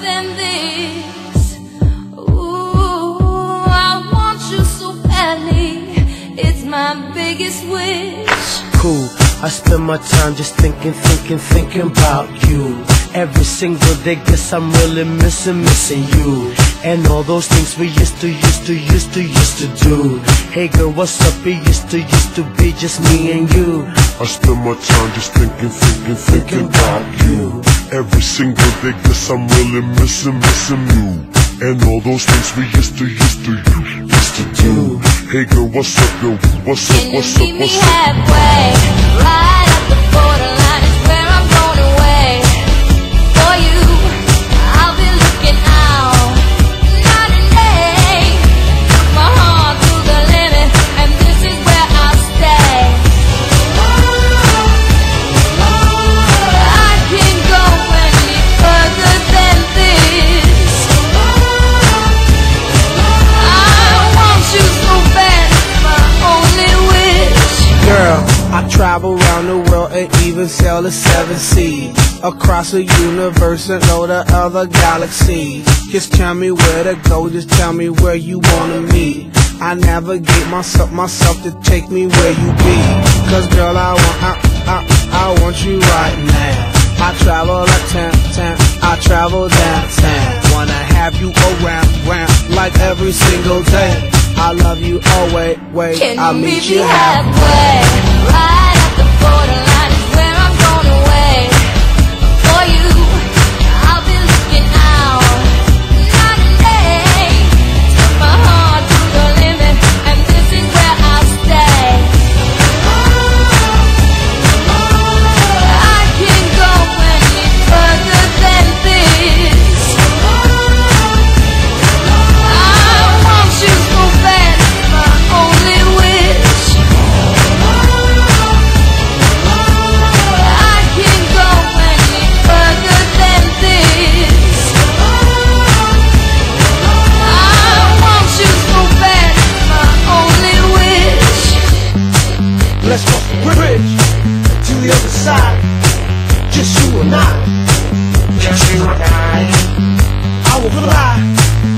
than this. Ooh, I want you so badly. It's my biggest wish. Cool, I spend my time just thinking, thinking, thinking about you. Every single day, guess I'm really missing, missing you. And all those things we used to, used to, used to, used to do. Hey girl, what's up? It used to, used to be just me and you. I spend my time just thinking, thinking, thinking about you. Every single day, guess I'm really missing, missing you. And all those things we used to, used to, used to do. Hey girl, what's up, girl? What's up, Can you what's up, meet me what's up? halfway? Right and even sail the seven seas. Across the universe and all the other galaxies. Just tell me where to go, just tell me where you wanna meet. I navigate myself, myself to take me where you be. Cause girl, I want, I, I, I want you right now. I travel uptown, town, I travel downtown. Wanna have you around, round, like every single day. I love you always, wait, Can I'll meet meet you halfway. halfway? bridge to the other side. Just you and I. Just you and I. I will fly.